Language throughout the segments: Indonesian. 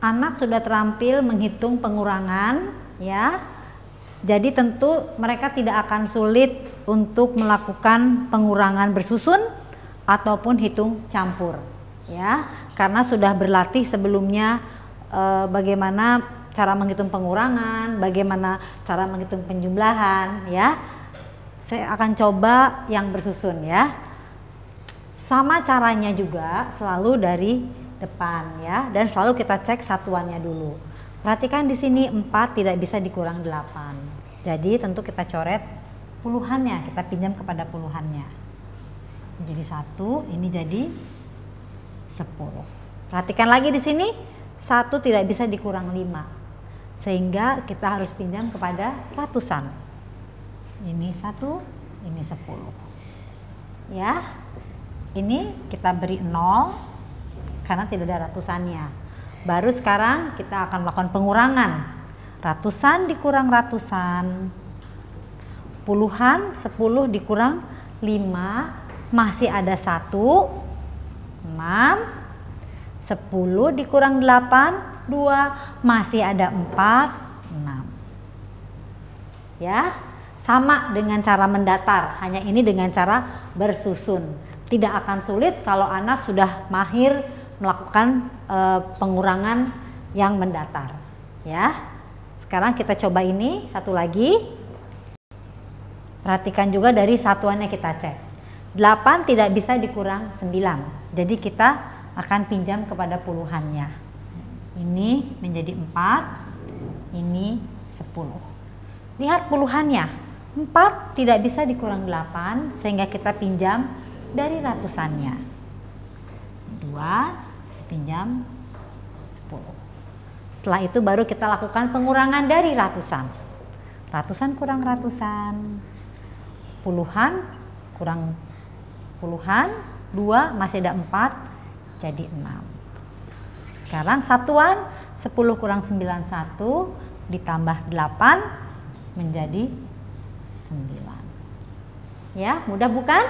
anak sudah terampil menghitung pengurangan ya. Jadi tentu mereka tidak akan sulit untuk melakukan pengurangan bersusun ataupun hitung campur ya. Karena sudah berlatih sebelumnya eh, bagaimana cara menghitung pengurangan, bagaimana cara menghitung penjumlahan ya. Saya akan coba yang bersusun ya. Sama caranya juga selalu dari depan ya dan selalu kita cek satuannya dulu. Perhatikan di sini 4 tidak bisa dikurang 8. Jadi tentu kita coret puluhannya, kita pinjam kepada puluhannya. Jadi satu, ini jadi 10. Perhatikan lagi di sini, satu tidak bisa dikurang 5. Sehingga kita harus pinjam kepada ratusan. Ini satu, ini 10. Ya, ini kita beri 0 karena tidak ada ratusannya. Baru sekarang kita akan melakukan pengurangan. Ratusan dikurang ratusan. Puluhan 10 dikurang 5 masih ada 1 6 10 dikurang 8 2 masih ada 4 6 ya sama dengan cara mendatar hanya ini dengan cara bersusun tidak akan sulit kalau anak sudah mahir melakukan uh, pengurangan yang mendatar ya. Sekarang kita coba ini satu lagi. Perhatikan juga dari satuannya kita cek. 8 tidak bisa dikurang 9. Jadi kita akan pinjam kepada puluhannya. Ini menjadi 4, ini 10. Lihat puluhannya. 4 tidak bisa dikurang 8 sehingga kita pinjam dari ratusannya. 2, pinjam 10. Setelah itu baru kita lakukan pengurangan dari ratusan. Ratusan kurang ratusan, puluhan kurang puluhan, dua masih ada empat, jadi enam. Sekarang satuan 10 kurang 91 ditambah 8 menjadi 9. Ya, mudah bukan?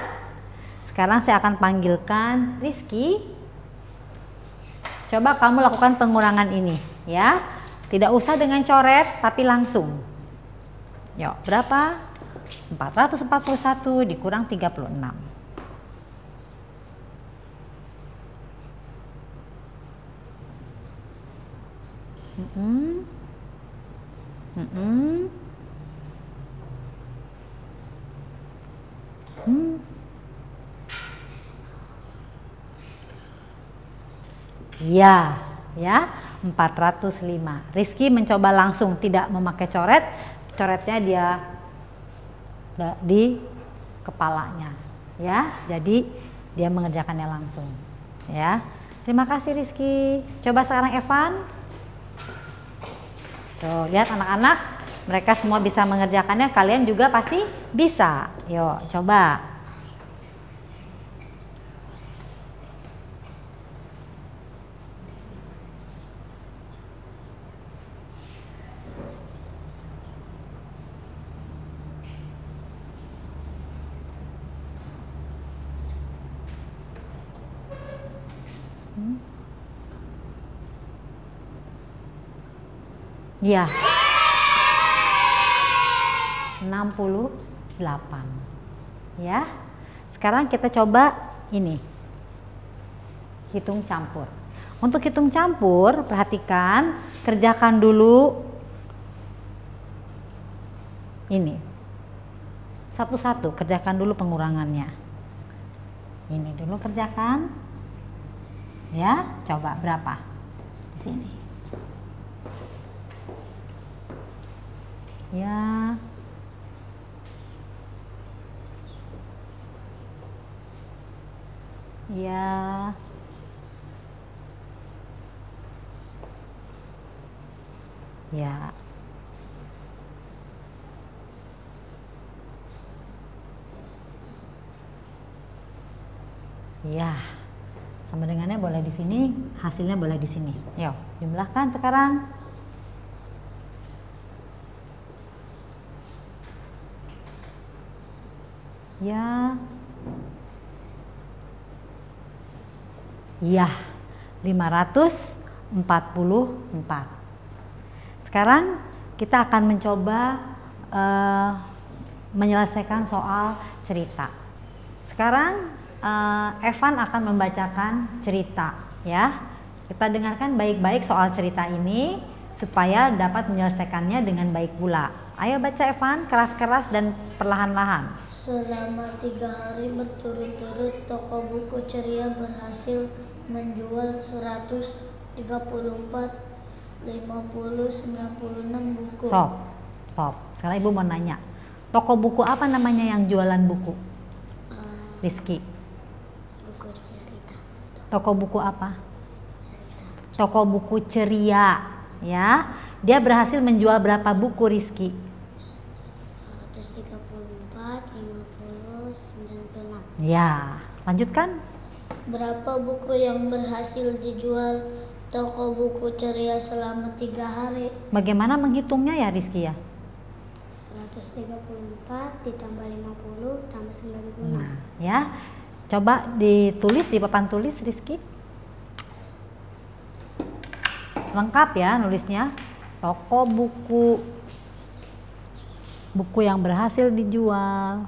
Sekarang saya akan panggilkan Rizky Coba kamu lakukan pengurangan ini ya. Tidak usah dengan coret tapi langsung. Yuk, berapa? 441 dikurang 36. Mm -mm. Mm -mm. Hmm. Iya, ya. 405. Rizky mencoba langsung tidak memakai coret, coretnya dia di kepalanya, ya. Jadi dia mengerjakannya langsung, ya. Terima kasih Rizky. Coba sekarang Evan. Tuh, lihat anak-anak, mereka semua bisa mengerjakannya, kalian juga pasti bisa. Yuk, coba. Ya. 68. Ya. Sekarang kita coba ini. Hitung campur. Untuk hitung campur, perhatikan, kerjakan dulu ini. Satu-satu kerjakan dulu pengurangannya. Ini dulu kerjakan. Ya, coba berapa? Di sini. Ya. Ya. Ya. Ya. Sama dengannya boleh di sini hasilnya boleh di sini. Yuk jumlahkan sekarang Ya. Ya. 560. Sekarang kita akan mencoba uh, menyelesaikan soal cerita. Sekarang uh, Evan akan membacakan cerita ya. Kita dengarkan baik-baik soal cerita ini supaya dapat menyelesaikannya dengan baik pula. Ayo baca Evan keras-keras dan perlahan-lahan. Selama tiga hari berturut-turut toko buku ceria berhasil menjual 134 50 96 buku. Stop. Stop. Sekarang Ibu mau nanya. Toko buku apa namanya yang jualan buku? Uh, Rizky. Buku cerita. Toko buku apa? Cerita. Toko buku ceria, ya. Dia berhasil menjual berapa buku Rizky? 134, 50, 96. Ya, lanjutkan. Berapa buku yang berhasil dijual toko buku ceria selama tiga hari? Bagaimana menghitungnya ya Rizky ya? 134 ditambah 50 tambah 96. Nah, ya. Coba ditulis di papan tulis Rizky. Lengkap ya nulisnya. Toko buku buku yang berhasil dijual.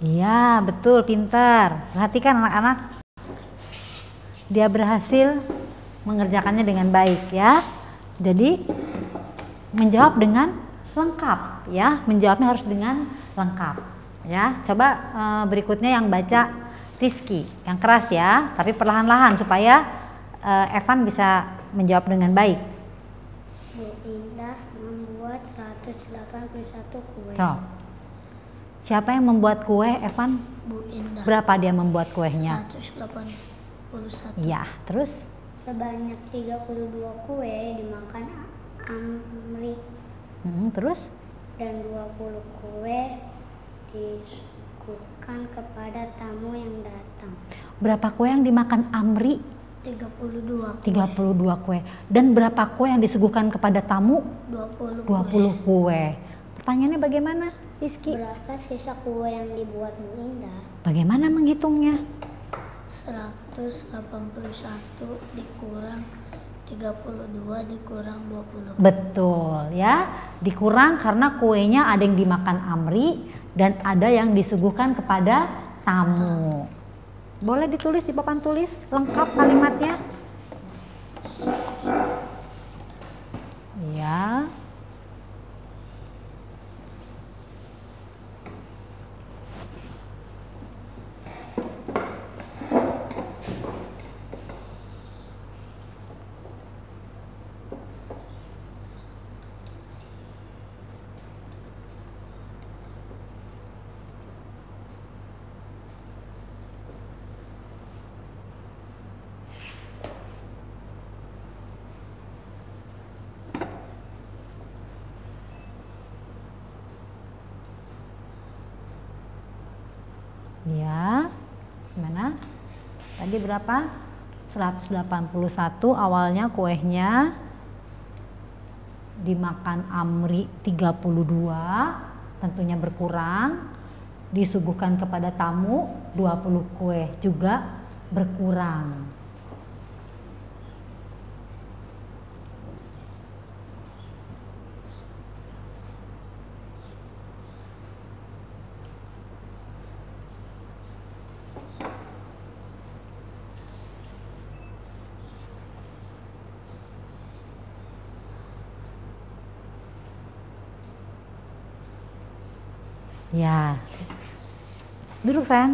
Iya, betul, pintar. Perhatikan anak-anak dia berhasil mengerjakannya dengan baik ya. Jadi menjawab dengan lengkap ya, menjawabnya harus dengan lengkap ya. Coba e, berikutnya yang baca Rizky, yang keras ya, tapi perlahan-lahan supaya e, Evan bisa menjawab dengan baik. Bu Indah membuat 181 kue. So, siapa yang membuat kue, Evan? Bu Indah. Berapa dia membuat kuenya? 181. 31. Iya, terus? Sebanyak 32 kue dimakan Amri. Hmm, terus? Dan 20 kue disuguhkan kepada tamu yang datang. Berapa kue yang dimakan Amri? 32 kue. 32 kue. Dan berapa kue yang disuguhkan kepada tamu? 20 kue. 20 kue. Pertanyaannya bagaimana, Rizky? Berapa sisa kue yang dibuat Bu Indah? Bagaimana menghitungnya? 181 dikurang 32 dikurang 20. Betul ya. Dikurang karena kuenya ada yang dimakan Amri dan ada yang disuguhkan kepada tamu. Boleh ditulis di papan tulis lengkap kalimatnya? Ya. Ya. Gimana? Tadi berapa? 181 awalnya kuehnya dimakan Amri 32 tentunya berkurang disuguhkan kepada tamu 20 kue juga berkurang Ya. Duduk sayang.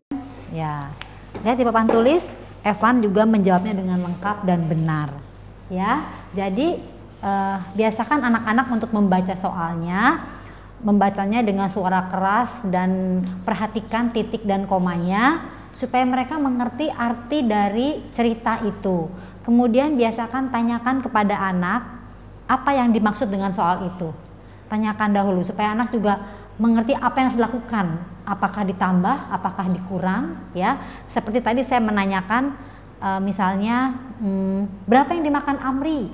Ya. Lihat di papan tulis, Evan juga menjawabnya dengan lengkap dan benar. Ya. Jadi eh, biasakan anak-anak untuk membaca soalnya, membacanya dengan suara keras dan perhatikan titik dan komanya supaya mereka mengerti arti dari cerita itu. Kemudian biasakan tanyakan kepada anak apa yang dimaksud dengan soal itu. Tanyakan dahulu supaya anak juga mengerti apa yang harus dilakukan, apakah ditambah, apakah dikurang, ya. Seperti tadi saya menanyakan e, misalnya hmm, berapa yang dimakan Amri,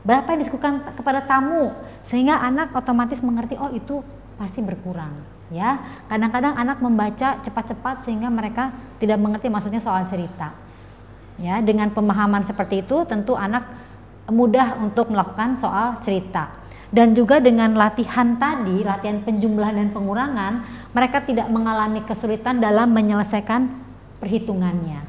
berapa yang disuguhkan kepada tamu, sehingga anak otomatis mengerti oh itu pasti berkurang, ya. Kadang-kadang anak membaca cepat-cepat sehingga mereka tidak mengerti maksudnya soal cerita. Ya, dengan pemahaman seperti itu tentu anak mudah untuk melakukan soal cerita dan juga dengan latihan tadi, latihan penjumlahan dan pengurangan, mereka tidak mengalami kesulitan dalam menyelesaikan perhitungannya.